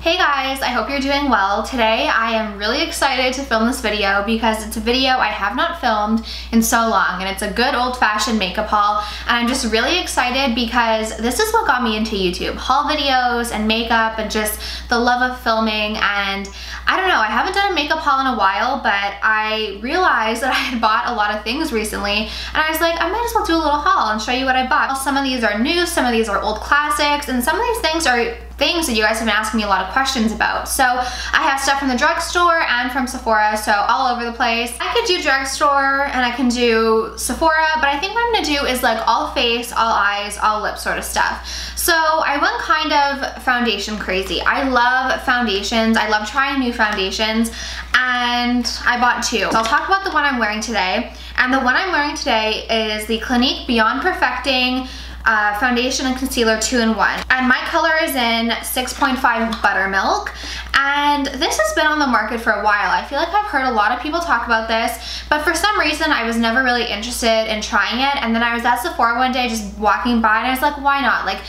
Hey guys, I hope you're doing well. Today I am really excited to film this video because it's a video I have not filmed in so long and it's a good old-fashioned makeup haul and I'm just really excited because this is what got me into YouTube. Haul videos and makeup and just the love of filming and I don't know, I haven't done a makeup haul in a while but I realized that I had bought a lot of things recently and I was like I might as well do a little haul and show you what I bought. Some of these are new, some of these are old classics and some of these things are things that you guys have been asking me a lot of questions about. So I have stuff from the drugstore and from Sephora, so all over the place. I could do drugstore and I can do Sephora, but I think what I'm gonna do is like all face, all eyes, all lips sort of stuff. So I went kind of foundation crazy. I love foundations. I love trying new foundations and I bought two. So I'll talk about the one I'm wearing today. And the one I'm wearing today is the Clinique Beyond Perfecting uh, foundation and concealer two-in-one. And my color is in 6.5 Buttermilk. And this has been on the market for a while. I feel like I've heard a lot of people talk about this, but for some reason I was never really interested in trying it. And then I was at Sephora one day just walking by and I was like, why not? Like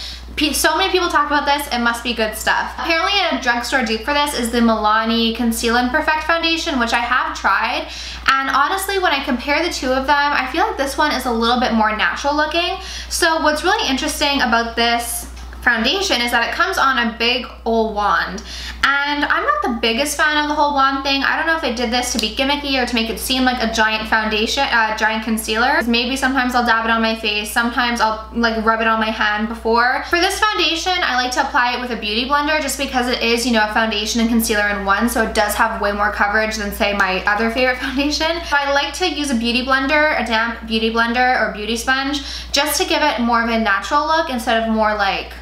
so many people talk about this, it must be good stuff. Apparently a drugstore dupe for this is the Milani Conceal and Perfect Foundation, which I have tried. And honestly, when I compare the two of them, I feel like this one is a little bit more natural looking. So what's really interesting about this foundation is that it comes on a big old wand. And I'm not the biggest fan of the whole wand thing. I don't know if they did this to be gimmicky or to make it seem like a giant foundation, uh, giant concealer. Maybe sometimes I'll dab it on my face. Sometimes I'll like rub it on my hand before. For this foundation, I like to apply it with a beauty blender just because it is, you know, a foundation and concealer in one. So it does have way more coverage than say my other favorite foundation. So I like to use a beauty blender, a damp beauty blender or beauty sponge, just to give it more of a natural look instead of more like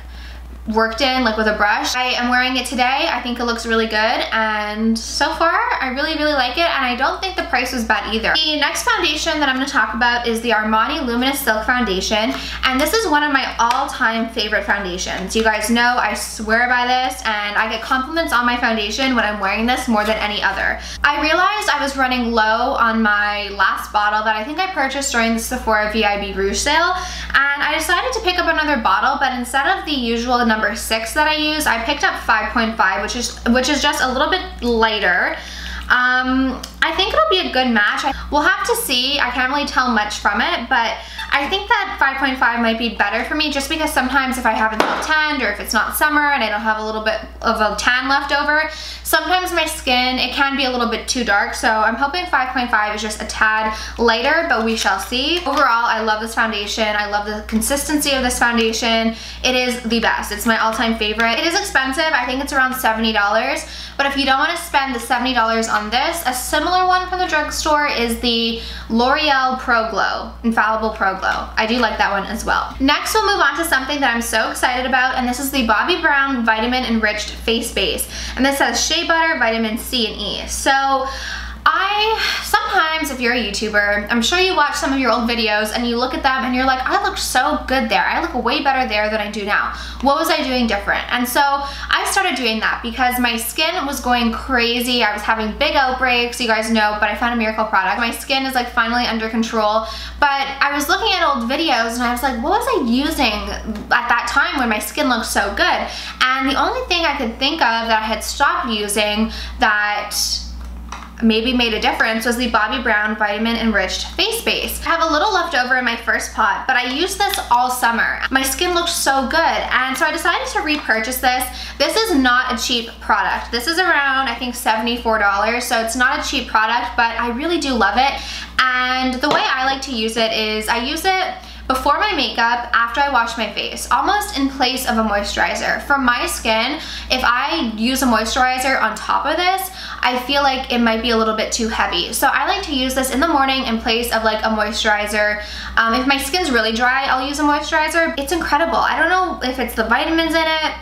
worked in like with a brush. I am wearing it today. I think it looks really good and so far I really really like it and I don't think the price was bad either. The next foundation that I'm going to talk about is the Armani Luminous Silk Foundation and this is one of my all-time favorite foundations. You guys know I swear by this and I get compliments on my foundation when I'm wearing this more than any other. I realized I was running low on my last bottle that I think I purchased during the Sephora VIB Rouge sale and I decided to pick up another bottle but instead of the usual number number six that I use, I picked up 5.5, which is which is just a little bit lighter. Um, I think it'll be a good match. We'll have to see. I can't really tell much from it, but I think that 5.5 might be better for me just because sometimes if I haven't felt tanned or if it's not summer and I don't have a little bit of a tan left over, sometimes my skin, it can be a little bit too dark. So I'm hoping 5.5 is just a tad lighter, but we shall see. Overall, I love this foundation. I love the consistency of this foundation. It is the best. It's my all-time favorite. It is expensive. I think it's around $70. But if you don't want to spend the $70 on this, a similar one from the drugstore is the L'Oreal Pro Glow, Infallible Pro Glow. I do like that one as well. Next, we'll move on to something that I'm so excited about, and this is the Bobbi Brown Vitamin Enriched Face Base. And this has shea butter, vitamin C, and E. So I, sometimes if you're a YouTuber, I'm sure you watch some of your old videos and you look at them and you're like, I look so good there. I look way better there than I do now. What was I doing different? And so I started doing that because my skin was going crazy. I was having big outbreaks, you guys know, but I found a miracle product. My skin is like finally under control. But I was looking at old videos and I was like, what was I using at that time when my skin looked so good? And the only thing I could think of that I had stopped using that maybe made a difference was the Bobbi Brown Vitamin Enriched Face Base. I have a little left over in my first pot, but I used this all summer. My skin looked so good, and so I decided to repurchase this. This is not a cheap product. This is around, I think, $74, so it's not a cheap product, but I really do love it. And the way I like to use it is I use it before my makeup, after I wash my face, almost in place of a moisturizer. For my skin, if I use a moisturizer on top of this, I feel like it might be a little bit too heavy. So I like to use this in the morning in place of like a moisturizer. Um, if my skin's really dry, I'll use a moisturizer. It's incredible. I don't know if it's the vitamins in it,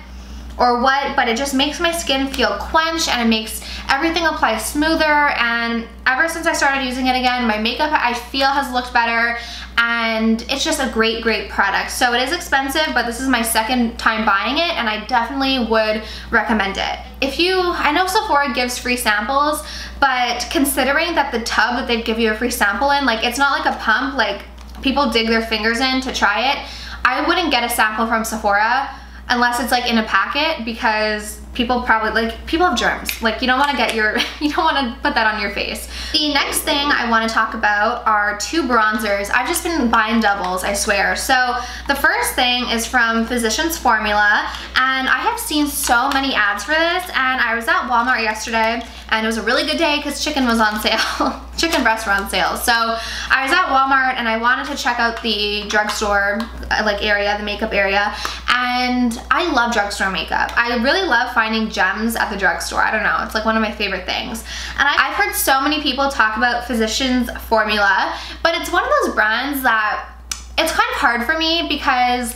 or what, but it just makes my skin feel quenched and it makes everything applies smoother and ever since I started using it again, my makeup I feel has looked better and it's just a great, great product. So it is expensive, but this is my second time buying it and I definitely would recommend it. If you, I know Sephora gives free samples, but considering that the tub that they give you a free sample in, like it's not like a pump, like people dig their fingers in to try it, I wouldn't get a sample from Sephora unless it's like in a packet because people probably like people have germs like you don't want to get your you don't want to put that on your face the next thing i want to talk about are two bronzers i've just been buying doubles i swear so the first thing is from physicians formula and i have seen so many ads for this and i was at walmart yesterday and it was a really good day because chicken was on sale. chicken breasts were on sale. So I was at Walmart and I wanted to check out the drugstore uh, like area, the makeup area, and I love drugstore makeup. I really love finding gems at the drugstore. I don't know, it's like one of my favorite things. And I've heard so many people talk about Physicians Formula, but it's one of those brands that it's kind of hard for me because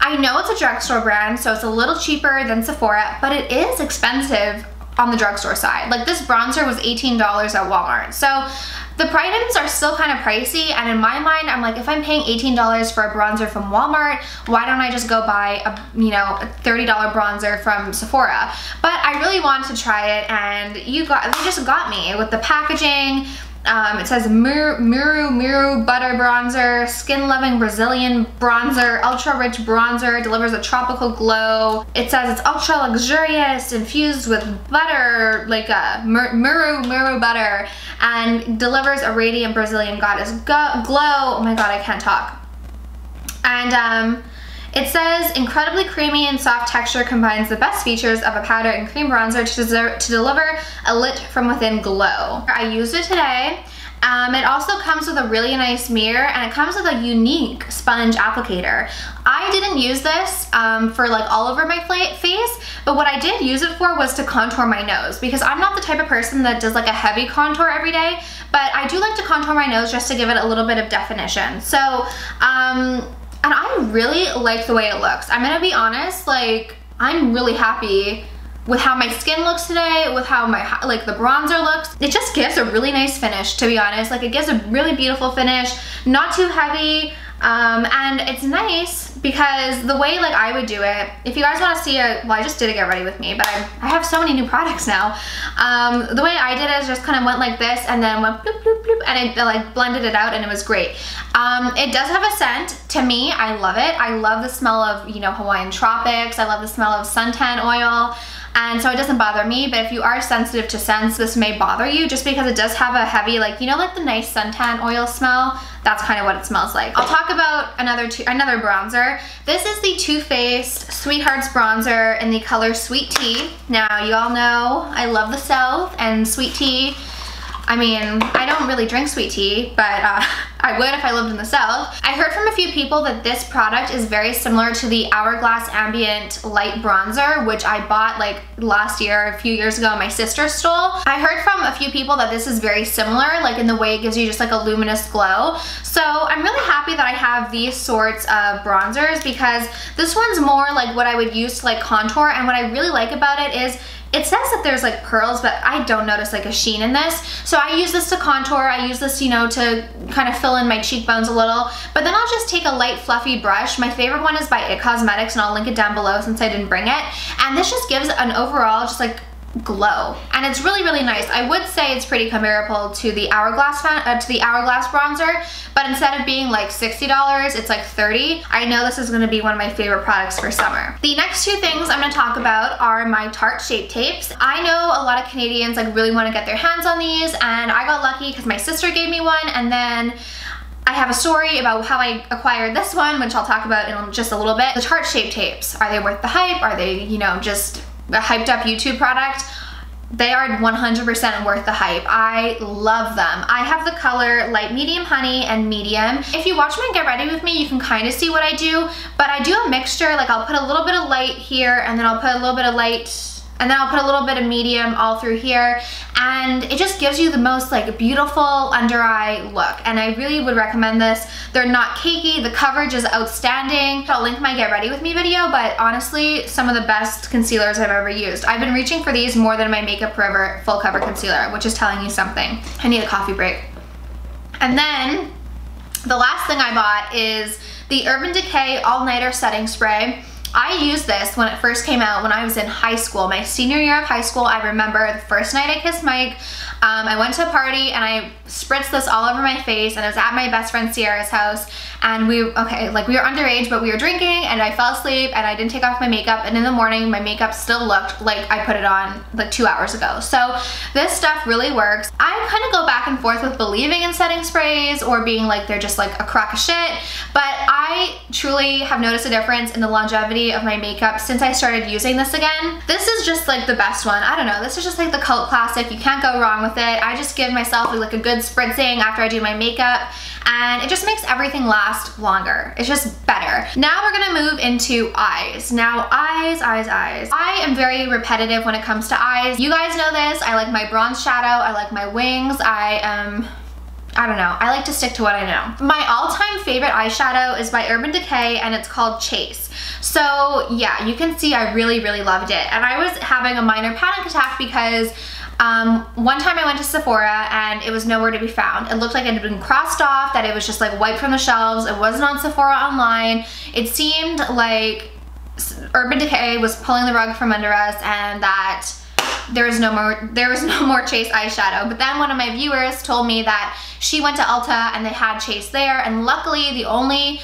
I know it's a drugstore brand, so it's a little cheaper than Sephora, but it is expensive on the drugstore side. Like this bronzer was $18 at Walmart. So the items are still kind of pricey and in my mind I'm like if I'm paying $18 for a bronzer from Walmart why don't I just go buy a you know a $30 bronzer from Sephora but I really wanted to try it and you got they just got me with the packaging um, it says Muru, Muru Muru Butter Bronzer, Skin Loving Brazilian Bronzer, Ultra Rich Bronzer, delivers a tropical glow. It says it's ultra luxurious, infused with butter, like a Muru Muru butter, and delivers a radiant Brazilian goddess glow. Oh my god, I can't talk. And um, it says, incredibly creamy and soft texture combines the best features of a powder and cream bronzer to, to deliver a lit from within glow. I used it today. Um, it also comes with a really nice mirror and it comes with a unique sponge applicator. I didn't use this um, for like all over my face, but what I did use it for was to contour my nose because I'm not the type of person that does like a heavy contour every day, but I do like to contour my nose just to give it a little bit of definition. So, um, and I really like the way it looks. I'm gonna be honest, like, I'm really happy with how my skin looks today, with how my, like the bronzer looks. It just gives a really nice finish, to be honest. Like it gives a really beautiful finish, not too heavy, um, and it's nice because the way like I would do it, if you guys want to see it, well I just did a get ready with me, but I, I have so many new products now. Um, the way I did it is just kind of went like this and then went bloop bloop bloop and it like blended it out and it was great. Um, it does have a scent. To me, I love it. I love the smell of, you know, Hawaiian tropics. I love the smell of suntan oil and so it doesn't bother me but if you are sensitive to scents this may bother you just because it does have a heavy like you know like the nice suntan oil smell? That's kind of what it smells like. I'll talk about another another bronzer. This is the Too Faced Sweethearts bronzer in the color Sweet Tea. Now you all know I love the South and sweet tea I mean, I don't really drink sweet tea, but uh, I would if I lived in the South. I heard from a few people that this product is very similar to the Hourglass Ambient Light Bronzer, which I bought like last year, a few years ago, my sister stole. I heard from a few people that this is very similar, like in the way it gives you just like a luminous glow. So I'm really happy that I have these sorts of bronzers because this one's more like what I would use to like contour and what I really like about it is it says that there's like pearls, but I don't notice like a sheen in this. So I use this to contour. I use this, you know, to kind of fill in my cheekbones a little. But then I'll just take a light fluffy brush. My favorite one is by IT Cosmetics and I'll link it down below since I didn't bring it. And this just gives an overall just like glow. And it's really really nice. I would say it's pretty comparable to the hourglass uh, to the hourglass bronzer but instead of being like $60 it's like 30 I know this is going to be one of my favorite products for summer. The next two things I'm going to talk about are my Tarte Shape Tapes. I know a lot of Canadians like really want to get their hands on these and I got lucky because my sister gave me one and then I have a story about how I acquired this one, which I'll talk about in just a little bit. The Tarte Shape Tapes, are they worth the hype? Are they, you know, just a hyped up YouTube product, they are 100% worth the hype. I love them. I have the color light medium honey and medium. If you watch my get ready with me, you can kind of see what I do, but I do a mixture, like I'll put a little bit of light here and then I'll put a little bit of light and then I'll put a little bit of medium all through here and it just gives you the most like beautiful under eye look and I really would recommend this. They're not cakey, the coverage is outstanding. I'll link my get ready with me video but honestly some of the best concealers I've ever used. I've been reaching for these more than my Makeup Forever full cover concealer which is telling you something. I need a coffee break. And then the last thing I bought is the Urban Decay All Nighter Setting Spray. I used this when it first came out when I was in high school. My senior year of high school, I remember the first night I kissed Mike, um, I went to a party and I spritzed this all over my face and I was at my best friend Sierra's house and we, okay, like we were underage, but we were drinking and I fell asleep and I didn't take off my makeup and in the morning my makeup still looked like I put it on like two hours ago. So this stuff really works. I kind of go back and forth with believing in setting sprays or being like they're just like a crock of shit, but I truly have noticed a difference in the longevity of my makeup since I started using this again. This is just like the best one. I don't know, this is just like the cult classic. You can't go wrong with with it. I just give myself like a good spritzing after I do my makeup and it just makes everything last longer. It's just better. Now we're gonna move into eyes. Now eyes, eyes, eyes. I am very repetitive when it comes to eyes. You guys know this. I like my bronze shadow. I like my wings. I am I don't know. I like to stick to what I know. My all-time favorite eyeshadow is by Urban Decay and it's called Chase. So yeah, you can see I really, really loved it. And I was having a minor panic attack because um, one time I went to Sephora and it was nowhere to be found. It looked like it had been crossed off, that it was just like wiped from the shelves. It wasn't on Sephora online. It seemed like Urban Decay was pulling the rug from under us and that there was no more there was no more Chase eyeshadow. But then one of my viewers told me that she went to Ulta and they had Chase there and luckily the only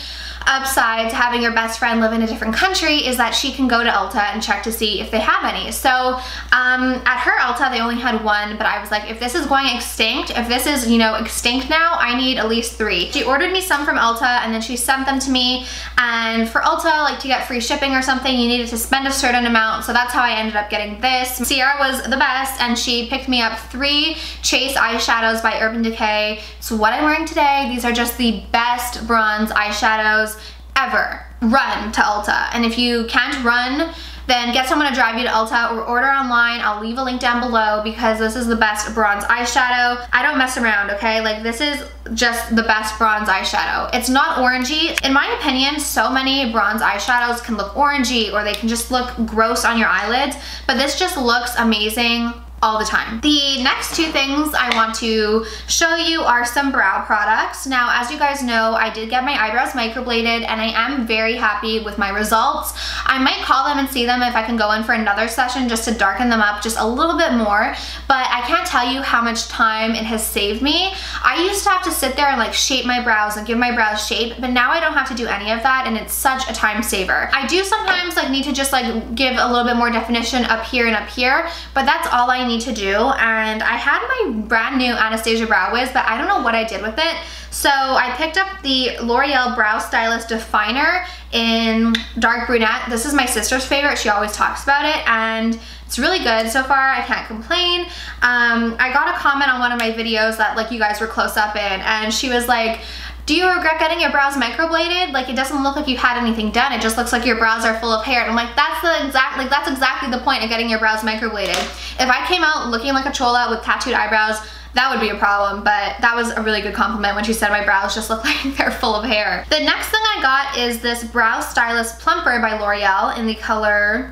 upside to having your best friend live in a different country is that she can go to Ulta and check to see if they have any. So um, at her Ulta, they only had one, but I was like, if this is going extinct, if this is, you know, extinct now, I need at least three. She ordered me some from Ulta and then she sent them to me. And for Ulta, like to get free shipping or something, you needed to spend a certain amount. So that's how I ended up getting this. Sierra was the best and she picked me up three Chase eyeshadows by Urban Decay. So what I'm wearing today, these are just the best bronze eyeshadows ever run to Ulta. And if you can't run, then get someone to drive you to Ulta or order online. I'll leave a link down below because this is the best bronze eyeshadow. I don't mess around, okay? Like this is just the best bronze eyeshadow. It's not orangey. In my opinion, so many bronze eyeshadows can look orangey or they can just look gross on your eyelids, but this just looks amazing all the time. The next two things I want to show you are some brow products. Now, as you guys know, I did get my eyebrows microbladed and I am very happy with my results. I might call them and see them if I can go in for another session just to darken them up just a little bit more, but I can't tell you how much time it has saved me. I used to have to sit there and like shape my brows and give my brows shape, but now I don't have to do any of that and it's such a time saver. I do sometimes like need to just like give a little bit more definition up here and up here, but that's all I need to do. And I had my brand new Anastasia Brow Wiz, but I don't know what I did with it. So I picked up the L'Oreal Brow Stylist Definer in dark brunette. This is my sister's favorite. She always talks about it and it's really good so far. I can't complain. Um, I got a comment on one of my videos that like you guys were close up in and she was like, do you regret getting your brows microbladed? Like it doesn't look like you had anything done. It just looks like your brows are full of hair. And I'm like, that's the exact, like that's exactly the point of getting your brows microbladed. If I came out looking like a chola with tattooed eyebrows, that would be a problem, but that was a really good compliment when she said my brows just look like they're full of hair. The next thing I got is this Brow Stylist Plumper by L'Oreal in the color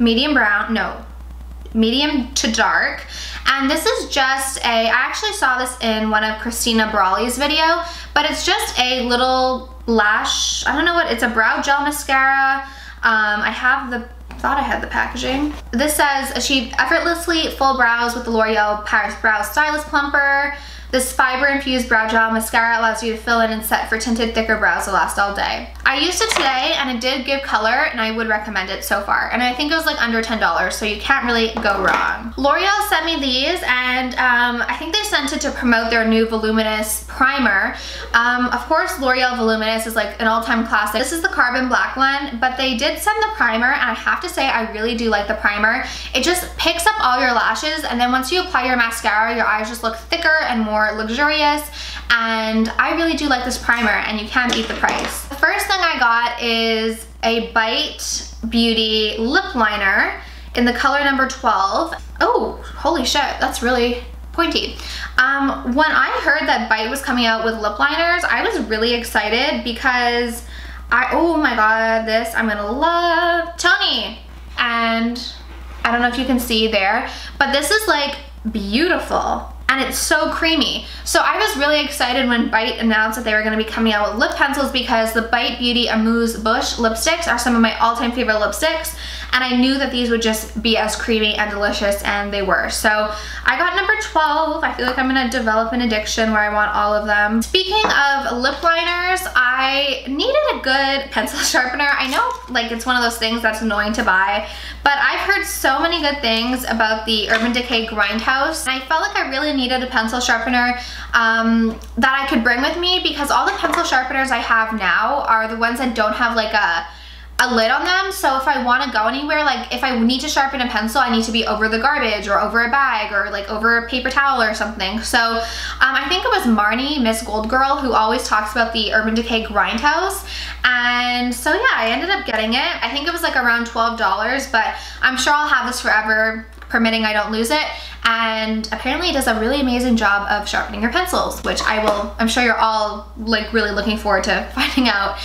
medium brown, no, medium to dark. And this is just a, I actually saw this in one of Christina Brawley's video, but it's just a little lash, I don't know what, it's a brow gel mascara. Um, I have the, thought I had the packaging. This says, achieve effortlessly full brows with the L'Oreal Paris Brow Stylist Plumper. This fiber-infused brow gel mascara allows you to fill in and set for tinted thicker brows to last all day. I used it today and it did give color and I would recommend it so far. And I think it was like under $10 so you can't really go wrong. L'Oreal sent me these and um, I think they sent it to promote their new Voluminous primer. Um, of course L'Oreal Voluminous is like an all-time classic. This is the carbon black one but they did send the primer and I have to say I really do like the primer. It just picks up all your lashes and then once you apply your mascara your eyes just look thicker and more more luxurious and I really do like this primer and you can't beat the price. The first thing I got is a Bite Beauty lip liner in the color number 12. Oh, holy shit, that's really pointy. Um, when I heard that Bite was coming out with lip liners, I was really excited because I, oh my god, this I'm gonna love. Toni! And I don't know if you can see there, but this is like beautiful. And it's so creamy. So I was really excited when Bite announced that they were gonna be coming out with lip pencils because the Bite Beauty Amuse Bouche lipsticks are some of my all-time favorite lipsticks and I knew that these would just be as creamy and delicious and they were. So I got number 12. I feel like I'm gonna develop an addiction where I want all of them. Speaking of lip liners, I needed a good pencil sharpener. I know like it's one of those things that's annoying to buy, but I've heard so many good things about the Urban Decay Grindhouse. And I felt like I really needed a pencil sharpener um, that I could bring with me because all the pencil sharpeners I have now are the ones that don't have like a a lid on them. So if I want to go anywhere like if I need to sharpen a pencil I need to be over the garbage or over a bag or like over a paper towel or something. So um, I think it was Marnie Miss Gold Girl who always talks about the Urban Decay Grindhouse. And so yeah I ended up getting it. I think it was like around $12 but I'm sure I'll have this forever permitting I don't lose it. And apparently it does a really amazing job of sharpening your pencils which I will I'm sure you're all like really looking forward to finding out.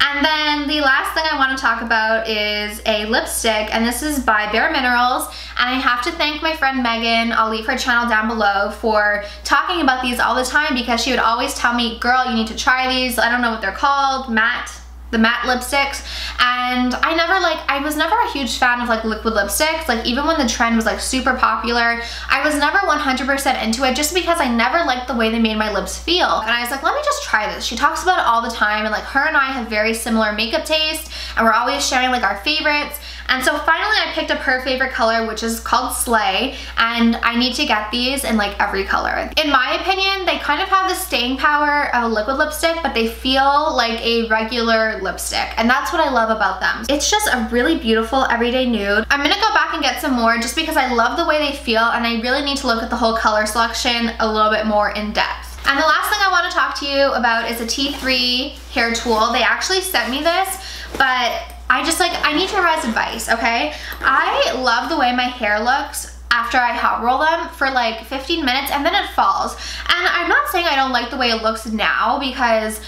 And then the last thing I want to talk about is a lipstick and this is by Bare Minerals. And I have to thank my friend Megan, I'll leave her channel down below for talking about these all the time because she would always tell me, girl, you need to try these, I don't know what they're called, matte the matte lipsticks. And I never like I was never a huge fan of like liquid lipsticks. Like even when the trend was like super popular I was never 100% into it just because I never liked the way they made my lips feel. And I was like let me just try this. She talks about it all the time. And like her and I have very similar makeup taste and we're always sharing like our favorites and so finally I picked up her favorite color, which is called Slay, and I need to get these in like every color. In my opinion, they kind of have the staying power of a liquid lipstick, but they feel like a regular lipstick. And that's what I love about them. It's just a really beautiful everyday nude. I'm gonna go back and get some more just because I love the way they feel and I really need to look at the whole color selection a little bit more in depth. And the last thing I wanna talk to you about is a T3 hair tool. They actually sent me this, but I just like, I need your guys' advice, okay? I love the way my hair looks after I hot roll them for like 15 minutes and then it falls. And I'm not saying I don't like the way it looks now because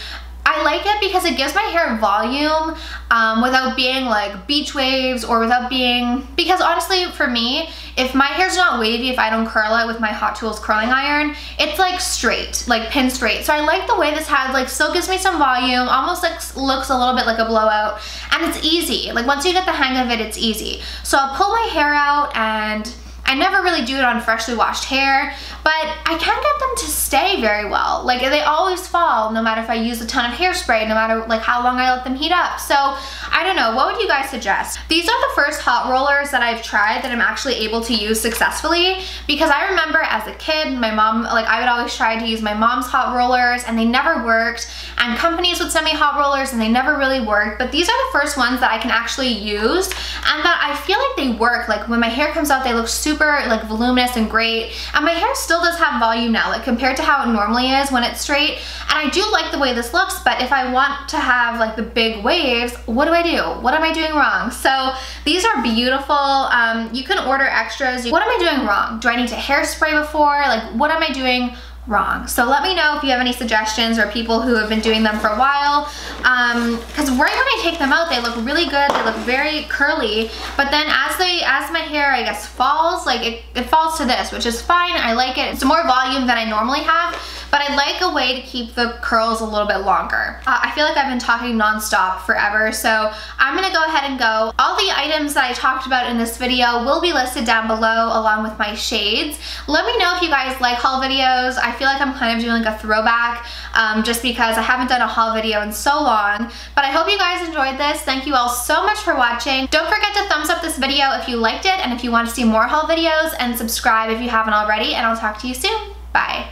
I like it because it gives my hair volume um, without being like beach waves or without being, because honestly for me, if my hair's not wavy, if I don't curl it with my Hot Tools curling iron, it's like straight, like pin straight. So I like the way this has like still gives me some volume, almost like looks a little bit like a blowout and it's easy. Like once you get the hang of it, it's easy. So I'll pull my hair out and I never really do it on freshly washed hair, but I can't get them to stay very well. Like they always fall no matter if I use a ton of hairspray, no matter like how long I let them heat up. So I don't know, what would you guys suggest? These are the first hot rollers that I've tried that I'm actually able to use successfully because I remember as a kid, my mom, like I would always try to use my mom's hot rollers and they never worked and companies would send me hot rollers and they never really worked, but these are the first ones that I can actually use and that I feel like they work. Like when my hair comes out, they look super super like voluminous and great. And my hair still does have volume now, like compared to how it normally is when it's straight. And I do like the way this looks, but if I want to have like the big waves, what do I do? What am I doing wrong? So these are beautiful. Um, you can order extras. What am I doing wrong? Do I need to hairspray before? Like what am I doing wrong. So let me know if you have any suggestions or people who have been doing them for a while. Because um, right when I take them out, they look really good. They look very curly. But then as they, as my hair, I guess, falls, like it, it falls to this, which is fine. I like it. It's more volume than I normally have but I like a way to keep the curls a little bit longer. Uh, I feel like I've been talking nonstop forever, so I'm gonna go ahead and go. All the items that I talked about in this video will be listed down below along with my shades. Let me know if you guys like haul videos. I feel like I'm kind of doing like a throwback um, just because I haven't done a haul video in so long, but I hope you guys enjoyed this. Thank you all so much for watching. Don't forget to thumbs up this video if you liked it and if you want to see more haul videos and subscribe if you haven't already and I'll talk to you soon. Bye.